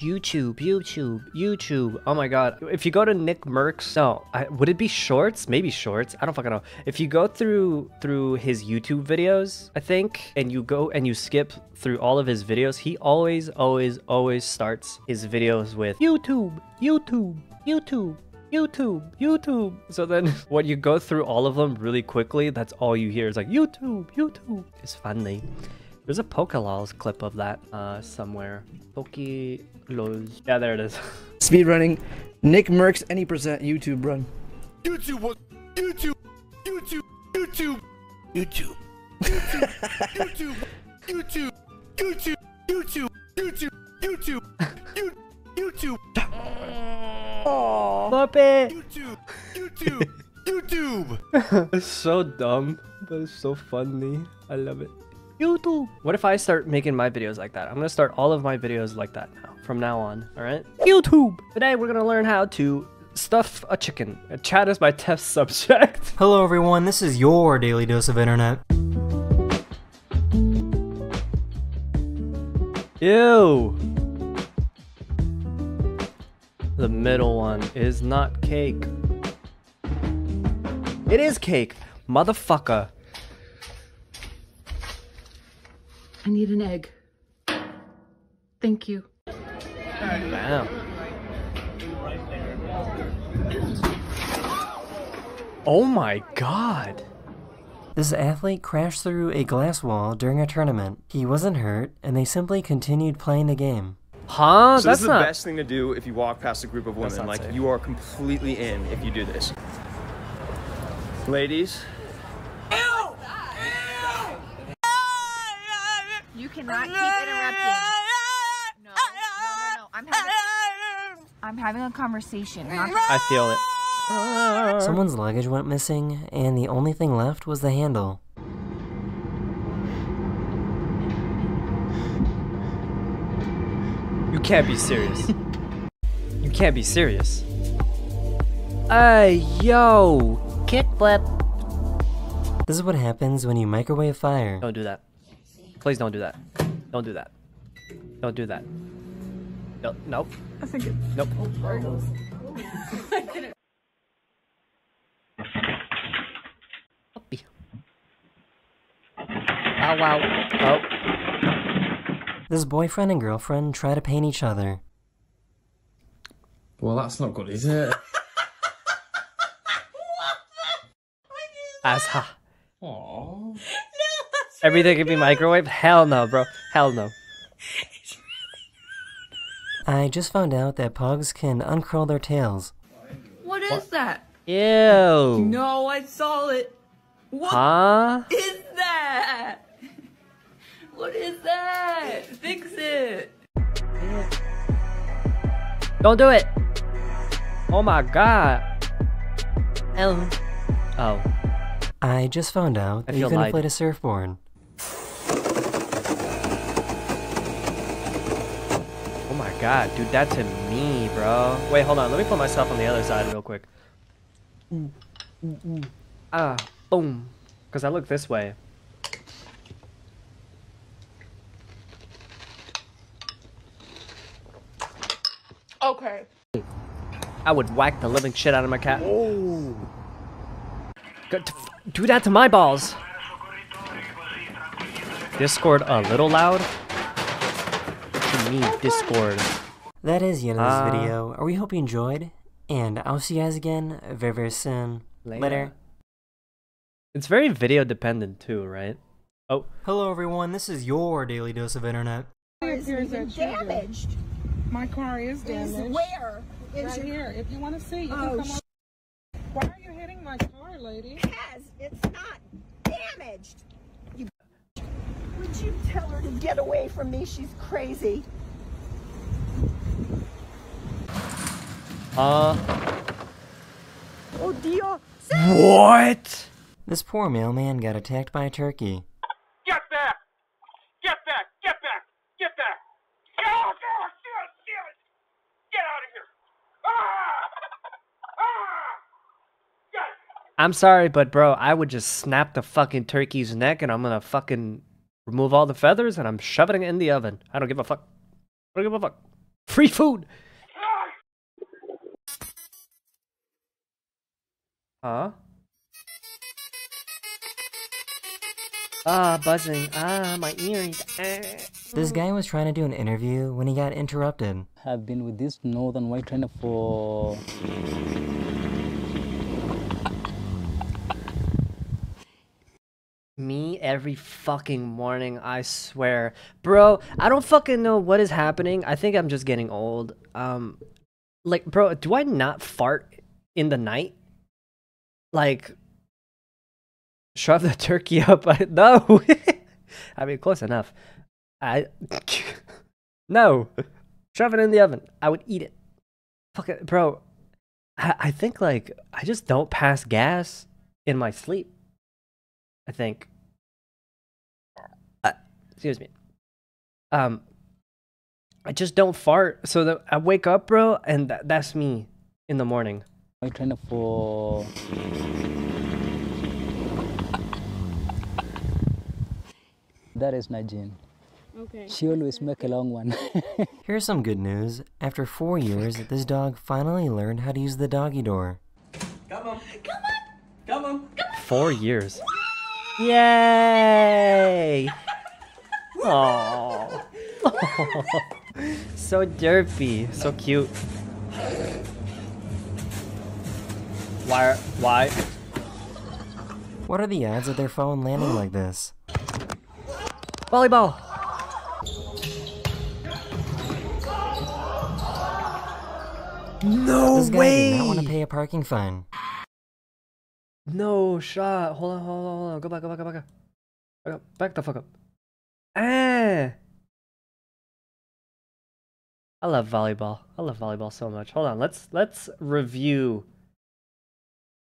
YouTube, YouTube, YouTube. Oh my god. If you go to Nick Mercs, no, I, would it be shorts? Maybe shorts. I don't fucking know. If you go through through his YouTube videos, I think, and you go and you skip through all of his videos, he always, always, always starts his videos with YouTube, YouTube, YouTube. YouTube, YouTube. So then when you go through all of them really quickly, that's all you hear is like YouTube, YouTube. It's funny. There's a PokeLawls clip of that uh, somewhere. PokeLawls. Yeah, there it is. Speed running. Nick Mercs any percent YouTube run. YouTube what? YouTube. YouTube. YouTube. YouTube. YouTube. YouTube. YouTube. YouTube. YouTube. YouTube. YouTube. YouTube. Aww. Muppet! YouTube. YouTube. YouTube. it's so dumb, but it's so funny. I love it. YouTube. What if I start making my videos like that? I'm gonna start all of my videos like that now, from now on, alright? YouTube! Today we're gonna learn how to stuff a chicken. A chat is my test subject. Hello everyone, this is your daily dose of internet. Ew! The middle one is not cake. It is cake, motherfucker. I need an egg. Thank you. Damn. Oh my god. This athlete crashed through a glass wall during a tournament. He wasn't hurt, and they simply continued playing the game. Huh? So That's this is not. the best thing to do if you walk past a group of women. Like safe. you are completely in if you do this. Ladies, You cannot keep interrupting. No, no, no, no. I'm having, I'm having a conversation. Not I feel it. Someone's luggage went missing, and the only thing left was the handle. You can't be serious. you can't be serious. Hey, yo! Kickflip! This is what happens when you microwave fire. Don't do that. Please don't do that. Don't do that. Don't do that. No, nope. I think it. Nope. Puppy. Ow, wow. Oh. This boyfriend and girlfriend try to paint each other. Well, that's not good, is it? Asha. Aww. Everything can be microwaved? Hell no, bro. Hell no. I just found out that pugs can uncurl their tails. What is that? Ew. No, I saw it. What Huh? is that? What is that? Fix it. Don't do it. Oh my god. Oh. Oh. I just found out I that you can light. inflate a surfboard. My god, dude, that's to me, bro. Wait, hold on. Let me put myself on the other side real quick. Ooh, ooh, ooh. Ah, boom. Because I look this way. Okay. I would whack the living shit out of my cat. Oh. Do that to my balls. Discord a little loud? What do you mean, Discord? That is the end of this video. I we hope you enjoyed, and I'll see you guys again very, very soon. Later. It's very video dependent too, right? Oh, Hello everyone, this is your daily dose of internet. is even damaged. My car is Is damaged. where? Is Right here. If you want to see, you Oh, can come on. Why are you hitting my car, lady? has? It's not damaged. You. Would you tell her to get away from me? She's crazy. Uh, Oh Dio. what? This poor mailman got attacked by a turkey. Get back! Get back! Get back! Get back! Oh, God! Shit! Shit! Get out of here! Ah! Ah! Get! I'm sorry, but bro, I would just snap the fucking turkey's neck and I'm gonna fucking remove all the feathers and I'm shoving it in the oven. I don't give a fuck. I don't give a fuck. Free food. Huh? Ah, buzzing. Ah, my earrings. Ah. This guy was trying to do an interview when he got interrupted. I've been with this northern white trainer for Me every fucking morning, I swear. Bro, I don't fucking know what is happening. I think I'm just getting old. Um like bro, do I not fart in the night? Like shove the turkey up. I, no. I mean, close enough. I No. Shove it in the oven. I would eat it. Fuck it, bro. I, I think like I just don't pass gas in my sleep. I think. Uh, excuse me. Um, I just don't fart, so that I wake up, bro, and tha- that's me in the morning. White trainer for that is Najin. Okay. She always make a long one. Here's some good news. After four years, this dog finally learned how to use the doggy door. Come on. Come on. Come on. Four years. Yay! Aww. so derpy, so cute. Why? Why? What are the odds of their phone landing like this? Volleyball. No this guy way! did not want to pay a parking fine. No shot. Hold on, hold on, hold on. Go back, go back, go back. Go back, up. back the fuck up. Ah. I love volleyball. I love volleyball so much. Hold on. Let's let's review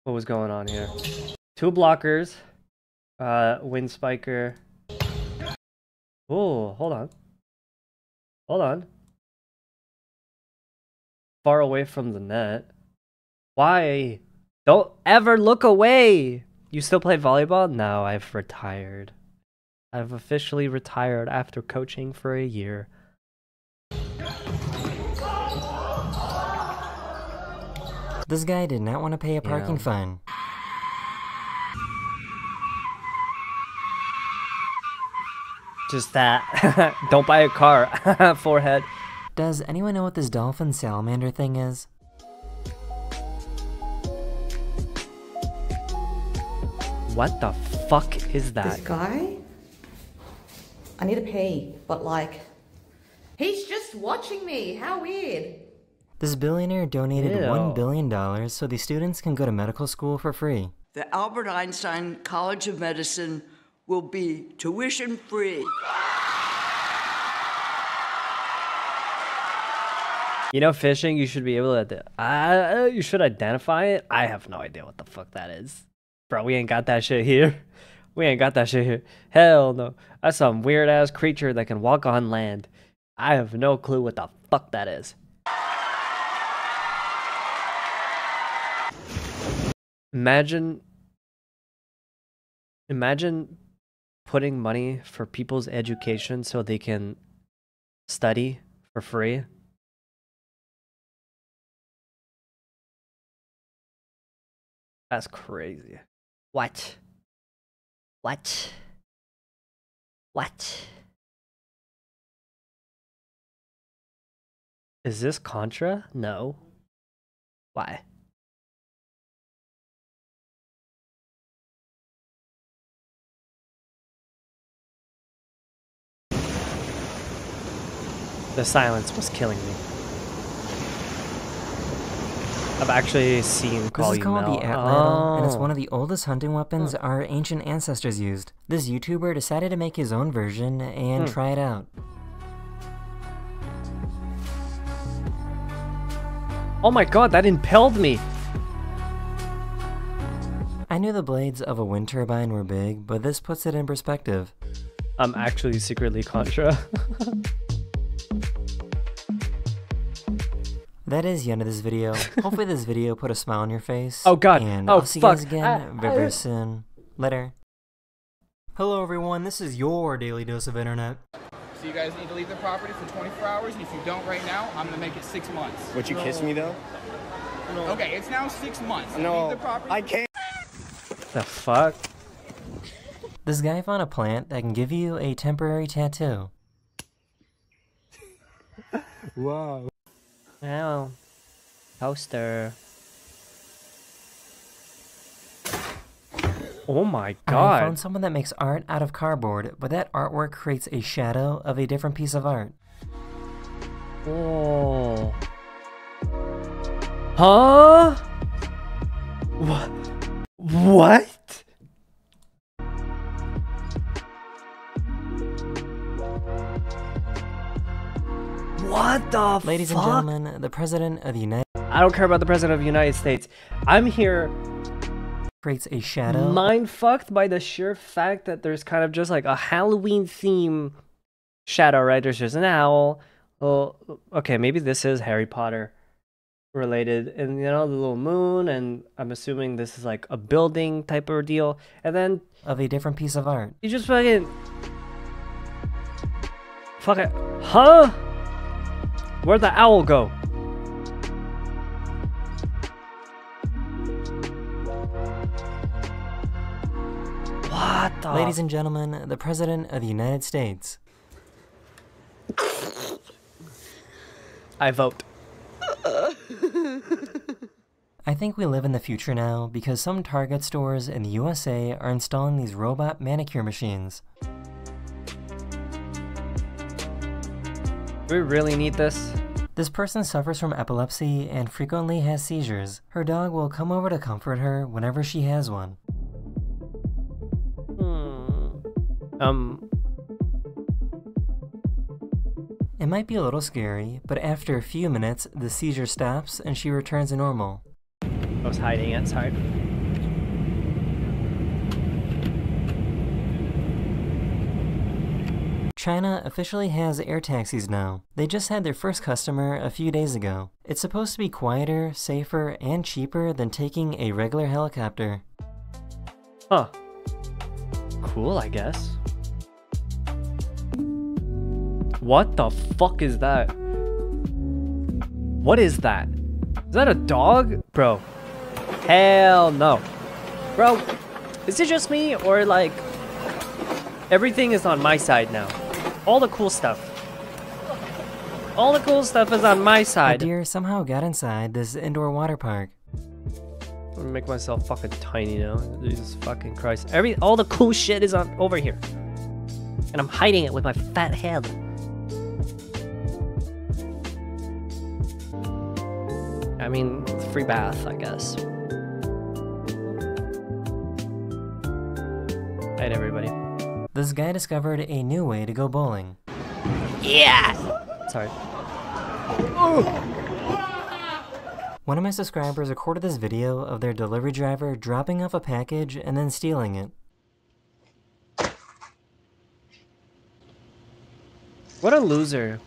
what was going on here. Two blockers. Uh wind spiker. Oh, hold on. Hold on. Far away from the net. Why? Don't ever look away. You still play volleyball? No, I've retired. I've officially retired after coaching for a year. This guy did not want to pay a parking Yeah. fine. Just that. Don't buy a car. Forehead. Does anyone know what this dolphin salamander thing is? What the fuck is that? This guy? I need to pee, but like. He's just watching me. How weird. This billionaire donated Ew. $1 billion so the students can go to medical school for free. The Albert Einstein College of Medicine will be tuition free. You know, fishing. You should be able to. Uh, you should identify it. I have no idea what the fuck that is, bro. We ain't got that shit here. We ain't got that shit here. Hell no. That's some weird ass creature that can walk on land. I have no clue what the fuck that is. Imagine. Imagine putting money for people's education so they can study for free. That's crazy. What? What? What? Is this Contra? No. Why? The silence was killing me. I've actually seen Call this is called Mel. the Atlatl, and it's Oh. one of the oldest hunting weapons our ancient ancestors used. This YouTuber decided to make his own version and Hmm. try it out. Oh my god, that impelled me! I knew the blades of a wind turbine were big, but this puts it in perspective. I'm actually secretly Contra. That is the end of this video. Hopefully this video put a smile on your face. Oh, God. And Oh, I'll see you guys fuck. again I- very I- soon. Later. Hello everyone, this is your daily dose of internet. So you guys need to leave the property for 24 hours, and if you don't right now, I'm gonna make it six months. Would you kiss me though? Okay, it's now six months. No, Leave the property. I can't. The fuck? This guy found a plant that can give you a temporary tattoo. Wow. Wow. Poster. Oh my god. I found someone that makes art out of cardboard, but that artwork creates a shadow of a different piece of art. Oh. Huh? What? What? What the Ladies fuck? and gentlemen, the President of the United I don't care about the President of the United States. I'm here creates a shadow. mind fucked by the sheer fact that there's kind of just like a Halloween theme shadow, right? There's just an owl. Well, okay, maybe this is Harry Potter related, and you know the little moon, and I'm assuming this is like a building type of deal, and then of a different piece of art. you just fucking fuck it, huh? Where'd the owl go? What the? Ladies and gentlemen, the President of the United States. I vote. I think we live in the future now because some Target stores in the USA are installing these robot manicure machines. Do we really need this? This person suffers from epilepsy and frequently has seizures. Her dog will come over to comfort her whenever she has one. Hmm. Um, It might be a little scary, but after a few minutes, the seizure stops and she returns to normal. I was hiding it, China officially has air taxis now. They just had their first customer a few days ago. It's supposed to be quieter, safer, and cheaper than taking a regular helicopter. Huh. Cool, I guess. What the fuck is that? What is that? Is that a dog? Bro. Hell no. Bro, is it just me or like everything is on my side now? All the cool stuff. All the cool stuff is on my A side. deer somehow got inside this indoor water park. I'm gonna make myself fucking tiny now. Jesus fucking Christ. Every all the cool shit is on over here. And I'm hiding it with my fat head. I mean, free bath, I guess. Night, everybody. This guy discovered a new way to go bowling. Yeah! Sorry. One of my subscribers recorded this video of their delivery driver dropping off a package and then stealing it. What a loser.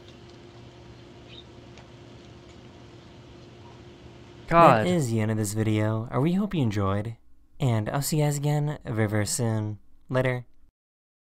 God. That is the end of this video. I really hope you enjoyed. And I'll see you guys again very, very soon. Later.